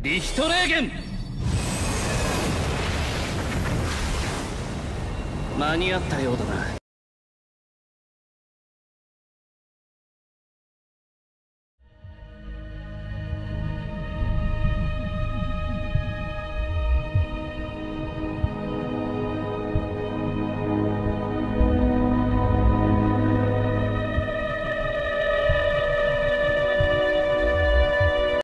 リヒトレーゲン間に合ったようだな。